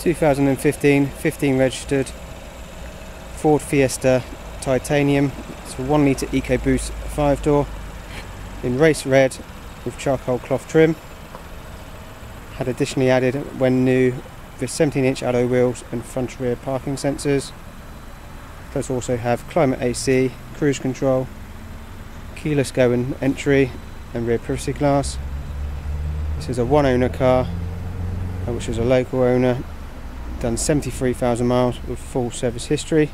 2015, 15 registered Ford Fiesta Titanium. It's a 1 litre EcoBoost 5 door in race red with charcoal cloth trim. Had additionally added when new the 17 inch alloy wheels and front rear parking sensors. Does also have climate AC, cruise control, keyless go and entry and rear privacy glass. This is a one owner car uh, which is a local owner done 73,000 miles with full service history